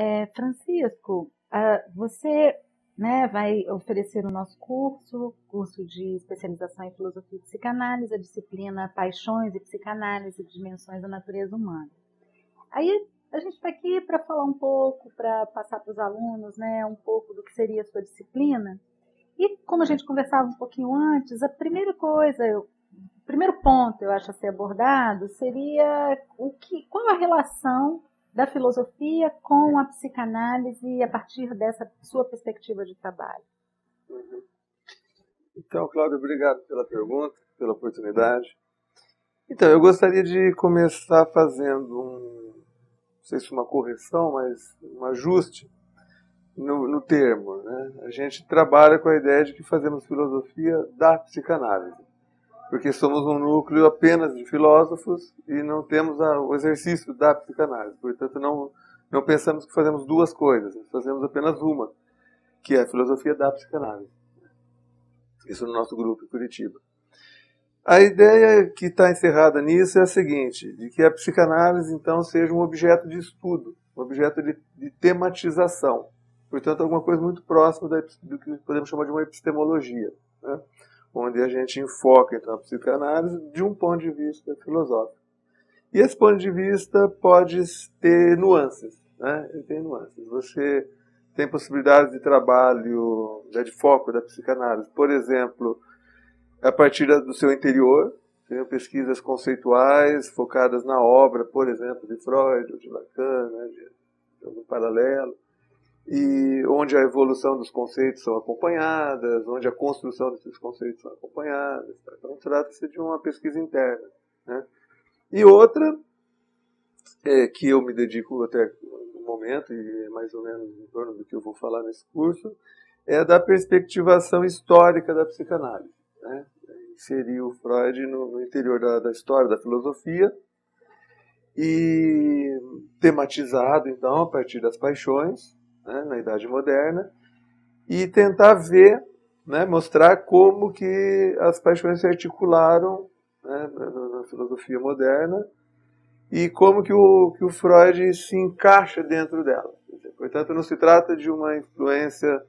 É, Francisco, uh, você né, vai oferecer o nosso curso, curso de especialização em filosofia e psicanálise, a disciplina Paixões e Psicanálise, Dimensões da Natureza Humana. Aí a gente está aqui para falar um pouco, para passar para os alunos né, um pouco do que seria a sua disciplina. E como a gente conversava um pouquinho antes, a primeira coisa, eu, o primeiro ponto eu acho a ser abordado seria o que, qual a relação da filosofia com a psicanálise a partir dessa sua perspectiva de trabalho. Então, Cláudio, obrigado pela pergunta, pela oportunidade. Então, eu gostaria de começar fazendo um, não sei se uma correção, mas um ajuste no, no termo. Né? A gente trabalha com a ideia de que fazemos filosofia da psicanálise porque somos um núcleo apenas de filósofos e não temos a, o exercício da psicanálise. Portanto, não, não pensamos que fazemos duas coisas, fazemos apenas uma, que é a filosofia da psicanálise. Isso no nosso grupo em Curitiba. A ideia que está encerrada nisso é a seguinte, de que a psicanálise, então, seja um objeto de estudo, um objeto de, de tematização. Portanto, alguma coisa muito próxima da, do que podemos chamar de uma epistemologia. Né? Onde a gente enfoca então a psicanálise de um ponto de vista filosófico. E esse ponto de vista pode ter nuances, né? Ele tem nuances. Você tem possibilidades de trabalho, né, de foco da psicanálise, por exemplo, a partir do seu interior, tem pesquisas conceituais focadas na obra, por exemplo, de Freud ou de Lacan, né, de, de algum paralelo e onde a evolução dos conceitos são acompanhadas, onde a construção desses conceitos são acompanhadas. Tá? Então, trata-se de uma pesquisa interna. Né? E outra, é, que eu me dedico até no momento, e é mais ou menos em torno do que eu vou falar nesse curso, é da perspectivação histórica da psicanálise. Né? O Freud no, no interior da, da história da filosofia, e tematizado, então, a partir das paixões, né, na Idade Moderna, e tentar ver, né, mostrar como que as paixões se articularam né, na, na, filosofia moderna e como que o, que o Freud se encaixa dentro dela. Portanto, não se trata de uma influência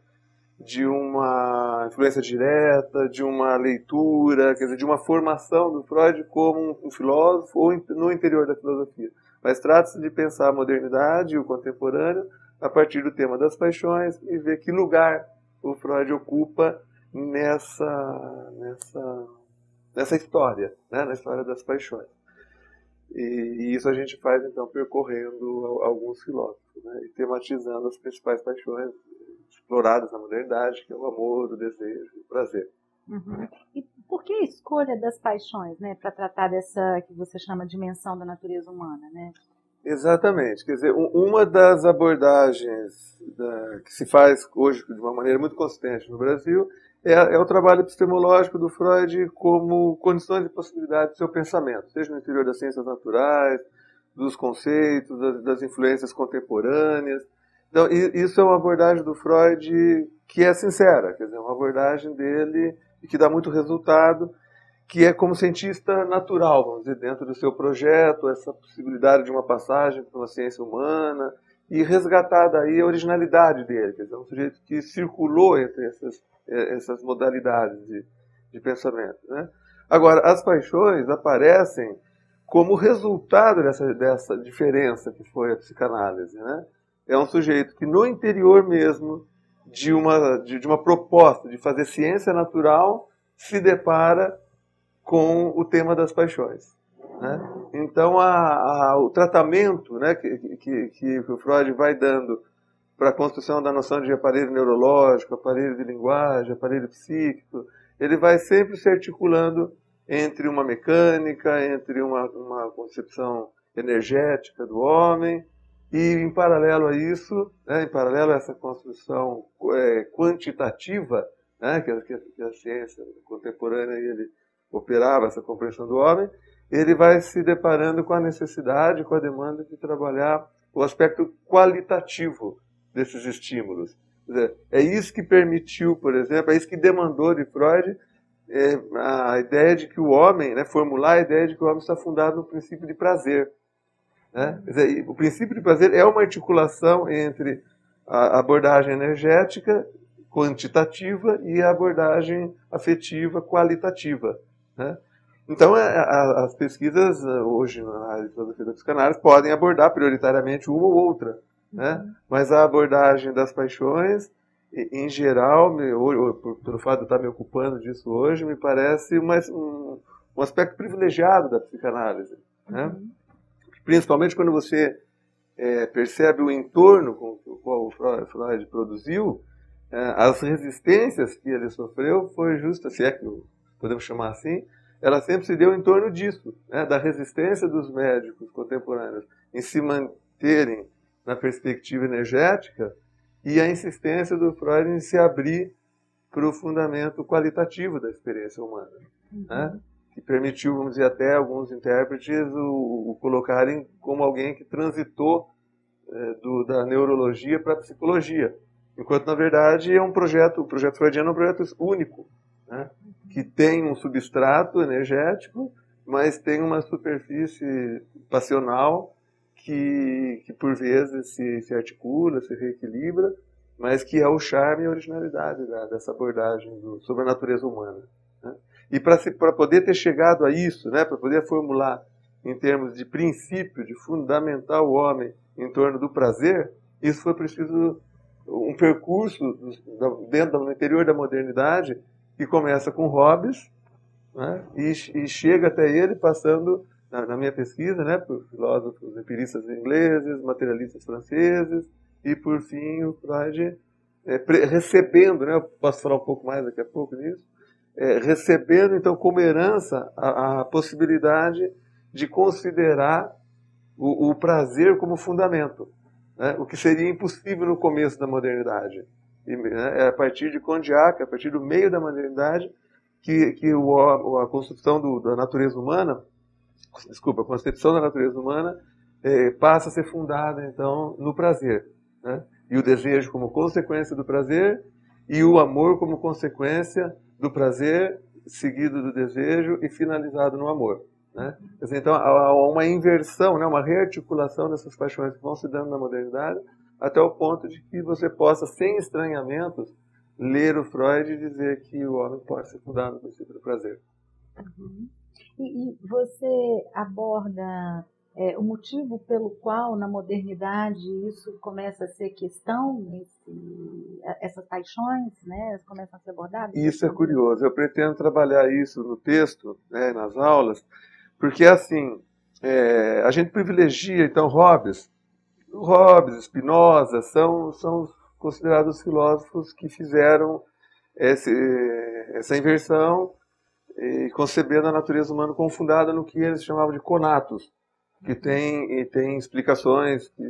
de uma influência direta, de uma leitura, quer dizer, de uma formação do Freud como um filósofo ou no interior da filosofia. Mas trata-se de pensar a modernidade o contemporâneo a partir do tema das paixões e ver que lugar o Freud ocupa nessa, nessa, nessa história, né? na história das paixões. E, e, isso a gente faz então percorrendo alguns filósofos né? e tematizando as principais paixões exploradas na modernidade, que é o amor, o desejo e o prazer. Uhum. E por que a escolha das paixões, né, para tratar dessa que você chama de dimensão da natureza humana, né? Exatamente. Quer dizer, uma das abordagens da, que se faz hoje de uma maneira muito consistente no Brasil é, é, o trabalho epistemológico do Freud como condições de possibilidade do seu pensamento, seja no interior das ciências naturais, dos conceitos, das, das influências contemporâneas. Então, isso é uma abordagem do Freud que é sincera, quer dizer, uma abordagem dele que dá muito resultado que é como cientista natural, vamos dizer, dentro do seu projeto, essa possibilidade de uma passagem para uma ciência humana e resgatar daí a originalidade dele, quer dizer, um sujeito que circulou entre essas, eh, essas modalidades de, de pensamento. Né? Agora, as paixões aparecem como resultado dessa, dessa diferença que foi a psicanálise. Né? É um sujeito que no interior mesmo de uma, de, de uma proposta de fazer ciência natural se depara com o tema das paixões. Né? Então, a, a, o tratamento né, que, que, que, o Freud vai dando para a construção da noção de aparelho neurológico, aparelho de linguagem, aparelho psíquico, ele vai sempre se articulando entre uma mecânica, entre uma, uma concepção energética do homem, e em paralelo a isso, né, em paralelo a essa construção é, quantitativa, né, que, a, que a ciência contemporânea ele operava essa compreensão do homem, ele vai se deparando com a necessidade, com a demanda de trabalhar o aspecto qualitativo desses estímulos. Dizer, é isso que permitiu, por exemplo, é isso que demandou de Freud é, a ideia de que o homem, né, formular a ideia de que o homem está fundado no princípio de prazer. Né? Dizer, o princípio de prazer é uma articulação entre a abordagem energética quantitativa e a abordagem afetiva qualitativa. Né? Então, é, as pesquisas eh, hoje na área de filosofia da psicanálise podem abordar prioritariamente uma ou outra, né? Uhum. mas a abordagem das paixões, em geral, pelo fato de eu estar me ocupando disso hoje, me parece uma, um, um aspecto privilegiado da psicanálise. Né? Uhum. Principalmente quando você é, percebe o entorno com o qual o Freud produziu, é, as resistências que ele sofreu foi justa, se é que podemos chamar assim, ela sempre se deu em torno disso, né, da resistência dos médicos contemporâneos em se manterem na perspectiva energética e a insistência do Freud em se abrir para o fundamento qualitativo da experiência humana, uhum. né, que permitiu, vamos dizer, até alguns intérpretes o, o colocarem como alguém que transitou é, do, da neurologia para a psicologia, enquanto na verdade é um projeto, o projeto freudiano é um projeto único, né, que tem um substrato energético, mas tem uma superfície passional que, que por vezes se, se articula, se reequilibra, mas que é o charme e a originalidade da, dessa abordagem do, sobre a natureza humana. Né? E para poder ter chegado a isso, né, para poder formular em termos de princípio, de fundamentar o homem em torno do prazer, isso foi preciso um percurso dentro do interior da modernidade que começa com Hobbes né, e, e, chega até ele passando, na, na, minha pesquisa, né, por filósofos empiristas ingleses, materialistas franceses e, por fim, o Freud é, recebendo, né, posso falar um pouco mais daqui a pouco nisso, é, recebendo, então, como herança a, a possibilidade de considerar o, o prazer como fundamento, né, o que seria impossível no começo da modernidade. Né, é a partir de Condiac, a partir do meio da modernidade, que, que o, a construção do, da natureza humana, desculpa, a concepção da natureza humana é, passa a ser fundada, então, no prazer. Né? E o desejo como consequência do prazer, e o amor como consequência do prazer, seguido do desejo e finalizado no amor. Né? Então, há uma inversão, né, uma rearticulação dessas paixões que vão se dando na modernidade, até o ponto de que você possa, sem estranhamentos, ler o Freud e dizer que o homem pode ser fundado no princípio do prazer. Uhum. E, e, você aborda é, o motivo pelo qual, na modernidade, isso começa a ser questão, esse, essas paixões né, começam a ser abordadas? Isso é curioso. Eu pretendo trabalhar isso no texto, né, nas aulas, porque, assim, é, a gente privilegia, então, Hobbes, Hobbes, Spinoza, são, são considerados filósofos que fizeram esse, essa inversão e concebendo a natureza humana confundada no que eles chamavam de conatos, que tem, tem explicações, que,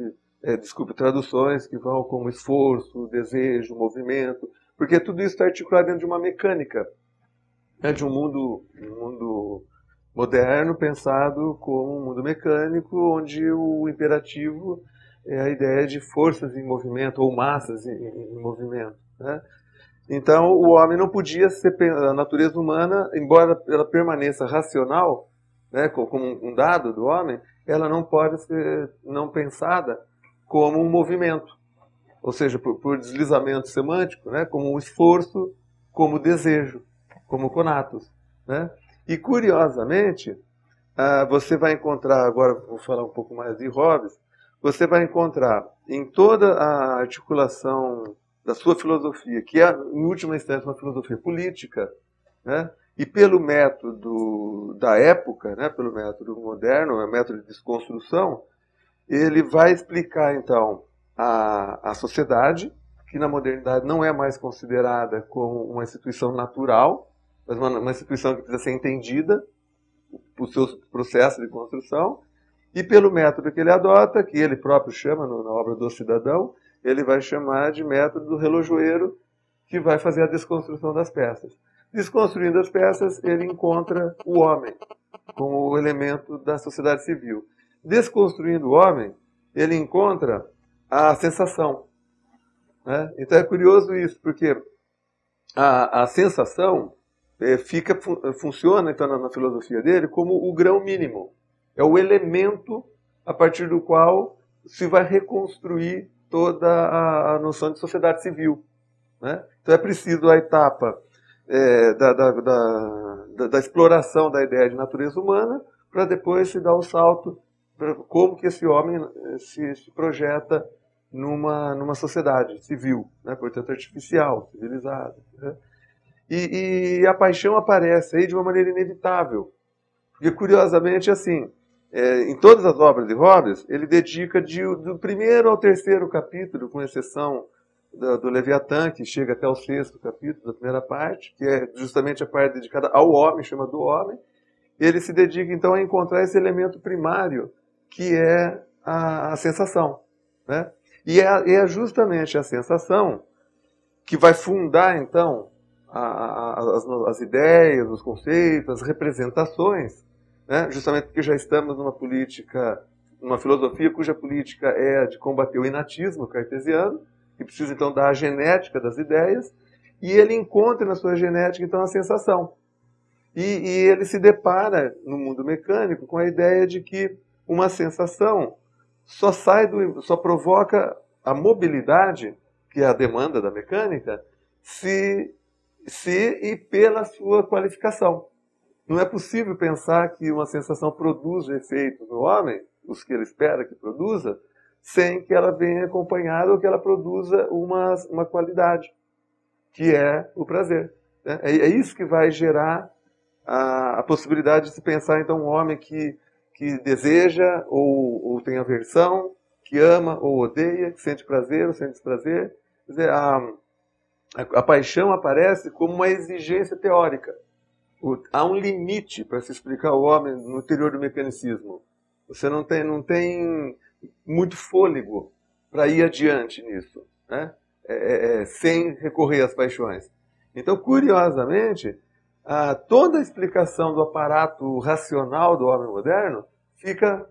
é, desculpe, traduções que vão como esforço, desejo, movimento, porque tudo isso está articulado dentro de uma mecânica, né, de um mundo, um mundo moderno pensado como um mundo mecânico, onde o imperativo é a ideia de forças em movimento ou massas em, em movimento. Né? Então, o homem não podia ser a natureza humana, embora ela permaneça racional, né, como um dado do homem, ela não pode ser não pensada como um movimento, ou seja, por, por deslizamento semântico, né, como um esforço, como desejo, como conatos. Né? E curiosamente, ah, você vai encontrar agora vou falar um pouco mais de Hobbes você vai encontrar em toda a articulação da sua filosofia, que é, em última instância, uma filosofia política, né? e pelo método da época, né? pelo método moderno, o método de desconstrução, ele vai explicar, então, a, a sociedade, que na modernidade não é mais considerada como uma instituição natural, mas uma, uma instituição que precisa ser entendida, os seus processos de construção, e pelo método que ele adota, que ele próprio chama na obra do Cidadão, ele vai chamar de método do relojoeiro, que vai fazer a desconstrução das peças. Desconstruindo as peças, ele encontra o homem como o elemento da sociedade civil. Desconstruindo o homem, ele encontra a sensação. Né? Então é curioso isso, porque a, a sensação é, fica, funciona então na, na filosofia dele como o grão mínimo é o elemento a partir do qual se vai reconstruir toda a, noção de sociedade civil. Né? Então é preciso a etapa é, da, da, da, da, exploração da ideia de natureza humana para depois se dar o um salto para como que esse homem eh, se, se projeta numa, numa sociedade civil, né? portanto artificial, civilizada. Né? E, e, a paixão aparece aí de uma maneira inevitável. Porque, curiosamente, assim, é, em todas as obras de Hobbes, ele dedica de, do primeiro ao terceiro capítulo, com exceção do, do Leviatã, que chega até o sexto capítulo da primeira parte, que é justamente a parte dedicada ao homem, chama do homem, ele se dedica então a encontrar esse elemento primário, que é a, a sensação. Né? E é, é, justamente a sensação que vai fundar então a, a, as, as ideias, os conceitos, as representações né? justamente porque já estamos numa política, numa filosofia cuja política é de combater o inatismo cartesiano, que precisa então dar a genética das ideias, e ele encontra na sua genética então a sensação. E, e ele se depara no mundo mecânico com a ideia de que uma sensação só sai do, só provoca a mobilidade, que é a demanda da mecânica, se, se e pela sua qualificação. Não é possível pensar que uma sensação produza efeito no homem, os que ele espera que produza, sem que ela venha acompanhada ou que ela produza uma, uma qualidade, que é o prazer. Né? É, é isso que vai gerar a, a, possibilidade de se pensar, então, um homem que, que deseja ou, ou tem aversão, que ama ou odeia, que sente prazer ou sente desprazer. Quer dizer, a, a, a paixão aparece como uma exigência teórica há um limite para se explicar o homem no interior do mecanicismo. Você não tem, não tem muito fôlego para ir adiante nisso, né? É, é, é, sem recorrer às paixões. Então, curiosamente, a, toda a explicação do aparato racional do homem moderno fica,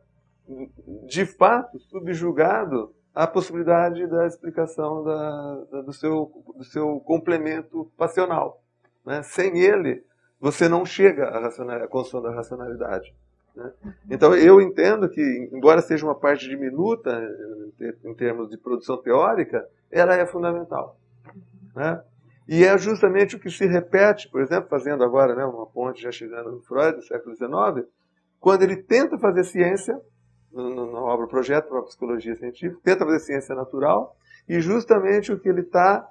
de fato, subjugado à possibilidade da explicação da, da, do, seu, do seu complemento passional. Né? Sem ele, você não chega à, à construção da racionalidade. Né? Então, eu entendo que, embora seja uma parte diminuta em termos de produção teórica, ela é fundamental. Né? E é justamente o que se repete, por exemplo, fazendo agora né, uma ponte já chegando no Freud, no século XIX, quando ele tenta fazer ciência, na obra Projeto para a Psicologia Científica, tenta fazer ciência natural, e justamente o que ele está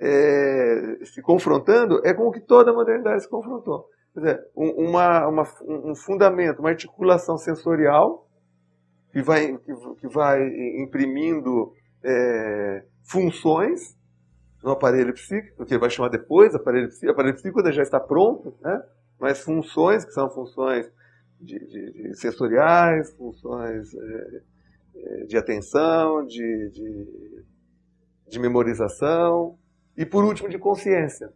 é, se confrontando é com o que toda a modernidade se confrontou. Quer dizer, uma, uma, um fundamento, uma articulação sensorial que vai, que, vai imprimindo é, funções no aparelho psíquico, que vai chamar depois aparelho psíquico, aparelho psíquico já está pronto, né? mas funções que são funções de, de, de sensoriais, funções é, é de atenção, de, de, de memorização, e por último, de consciência.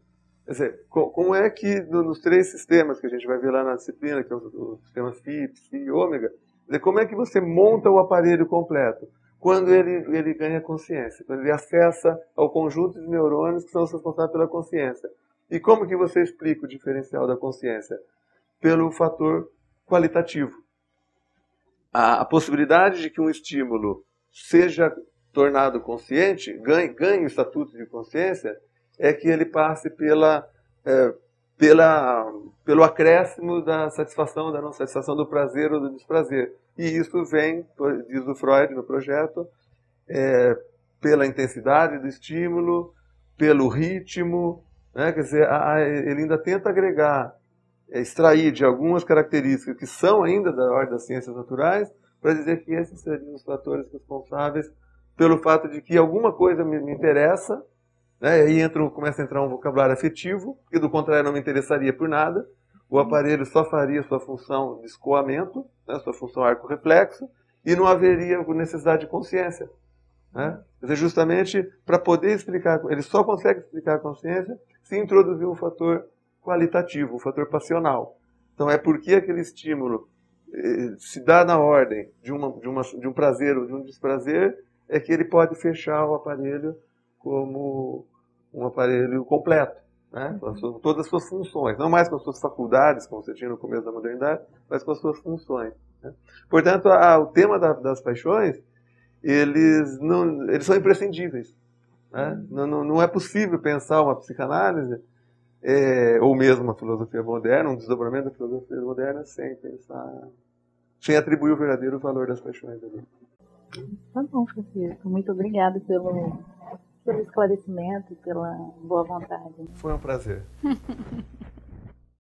Quer dizer, como é que nos três sistemas que a gente vai ver lá na disciplina, que é o, sistema Phi, Psi e Ômega, como é que você monta o aparelho completo? Quando ele, ele ganha consciência, quando ele acessa ao conjunto de neurônios que são responsáveis pela consciência. E como que você explica o diferencial da consciência? Pelo fator qualitativo. A, a possibilidade de que um estímulo seja tornado consciente, ganhe, ganhe o estatuto de consciência, é que ele passe pela, é, pela, pelo acréscimo da satisfação, da não satisfação, do prazer ou do desprazer. E isso vem, diz o Freud no projeto, é, pela intensidade do estímulo, pelo ritmo, né? quer dizer, a, a, ele ainda tenta agregar, é, extrair de algumas características que são ainda da ordem das ciências naturais, para dizer que esses seriam os fatores responsáveis pelo fato de que alguma coisa me, me interessa, né? aí entra, começa a entrar um vocabulário afetivo, que do contrário não me interessaria por nada. O aparelho só faria sua função de escoamento, né? sua função arco-reflexo, e não haveria necessidade de consciência. Né? Quer dizer, justamente para poder explicar, ele só consegue explicar a consciência se introduzir um fator qualitativo, um fator passional. Então é porque aquele estímulo eh, se dá na ordem de, uma, de, uma, de um prazer ou de um desprazer é que ele pode fechar o aparelho como um aparelho completo, né? com todas as suas funções, não mais com as suas faculdades, como você tinha no começo da modernidade, mas com as suas funções. Né? Portanto, a, o tema da, das paixões, eles, não, eles são imprescindíveis. Né? Não, não, não, é possível pensar uma psicanálise, é, ou mesmo uma filosofia moderna, um desdobramento da filosofia moderna, sem pensar, sem atribuir o verdadeiro valor das paixões. Ali. Tá bom, Francisco. Muito obrigada pelo, pelo esclarecimento e pela boa vontade. Foi um prazer.